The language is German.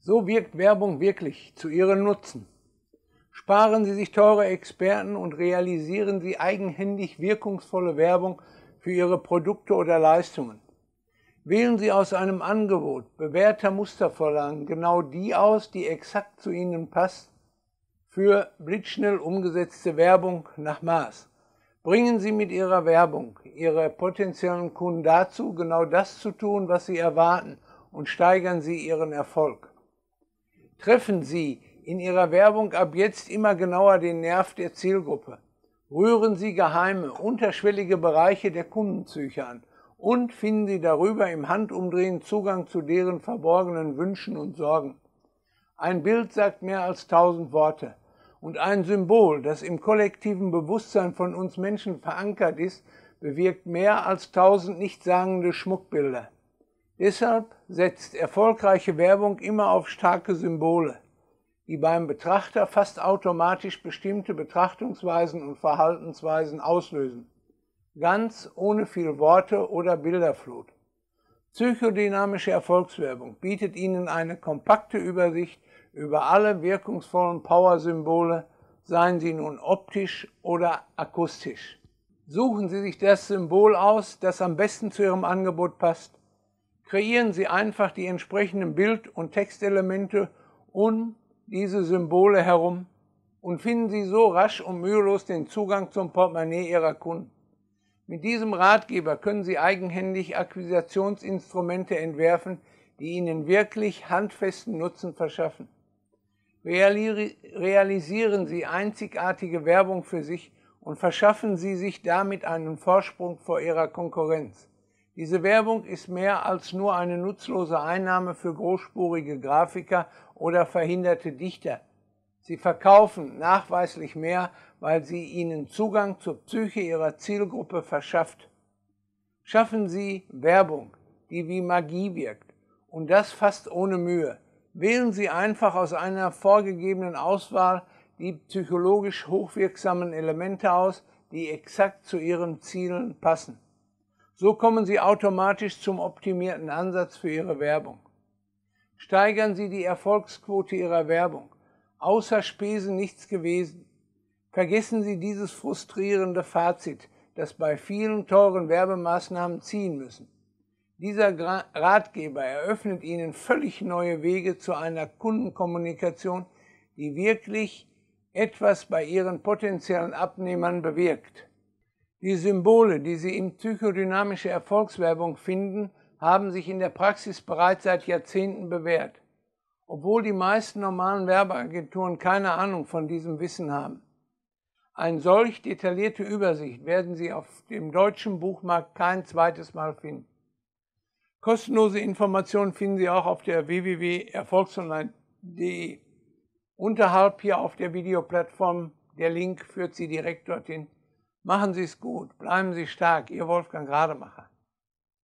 So wirkt Werbung wirklich zu Ihrem Nutzen. Sparen Sie sich teure Experten und realisieren Sie eigenhändig wirkungsvolle Werbung für Ihre Produkte oder Leistungen. Wählen Sie aus einem Angebot bewährter Mustervorlagen genau die aus, die exakt zu Ihnen passt, für blitzschnell umgesetzte Werbung nach Maß. Bringen Sie mit Ihrer Werbung Ihre potenziellen Kunden dazu, genau das zu tun, was sie erwarten und steigern Sie Ihren Erfolg. Treffen Sie in Ihrer Werbung ab jetzt immer genauer den Nerv der Zielgruppe. Rühren Sie geheime, unterschwellige Bereiche der Kundenpsyche an und finden Sie darüber im Handumdrehen Zugang zu deren verborgenen Wünschen und Sorgen. Ein Bild sagt mehr als tausend Worte und ein Symbol, das im kollektiven Bewusstsein von uns Menschen verankert ist, bewirkt mehr als tausend nichtssagende Schmuckbilder. Deshalb setzt erfolgreiche Werbung immer auf starke Symbole, die beim Betrachter fast automatisch bestimmte Betrachtungsweisen und Verhaltensweisen auslösen, ganz ohne viel Worte oder Bilderflut. Psychodynamische Erfolgswerbung bietet Ihnen eine kompakte Übersicht über alle wirkungsvollen Power-Symbole, seien sie nun optisch oder akustisch. Suchen Sie sich das Symbol aus, das am besten zu Ihrem Angebot passt. Kreieren Sie einfach die entsprechenden Bild- und Textelemente um diese Symbole herum und finden Sie so rasch und mühelos den Zugang zum Portemonnaie Ihrer Kunden. Mit diesem Ratgeber können Sie eigenhändig Akquisitionsinstrumente entwerfen, die Ihnen wirklich handfesten Nutzen verschaffen. Realisieren Sie einzigartige Werbung für sich und verschaffen Sie sich damit einen Vorsprung vor Ihrer Konkurrenz. Diese Werbung ist mehr als nur eine nutzlose Einnahme für großspurige Grafiker oder verhinderte Dichter. Sie verkaufen nachweislich mehr, weil sie ihnen Zugang zur Psyche ihrer Zielgruppe verschafft. Schaffen Sie Werbung, die wie Magie wirkt, und das fast ohne Mühe. Wählen Sie einfach aus einer vorgegebenen Auswahl die psychologisch hochwirksamen Elemente aus, die exakt zu Ihren Zielen passen. So kommen Sie automatisch zum optimierten Ansatz für Ihre Werbung. Steigern Sie die Erfolgsquote Ihrer Werbung. Außer Spesen nichts gewesen. Vergessen Sie dieses frustrierende Fazit, das bei vielen teuren Werbemaßnahmen ziehen müssen. Dieser Ratgeber eröffnet Ihnen völlig neue Wege zu einer Kundenkommunikation, die wirklich etwas bei ihren potenziellen Abnehmern bewirkt. Die Symbole, die Sie in psychodynamischer Erfolgswerbung finden, haben sich in der Praxis bereits seit Jahrzehnten bewährt, obwohl die meisten normalen Werbeagenturen keine Ahnung von diesem Wissen haben. Eine solch detaillierte Übersicht werden Sie auf dem deutschen Buchmarkt kein zweites Mal finden. Kostenlose Informationen finden Sie auch auf der www.erfolgsonline.de. Unterhalb hier auf der Videoplattform, der Link führt Sie direkt dorthin. Machen Sie es gut, bleiben Sie stark, Ihr Wolfgang Rademacher.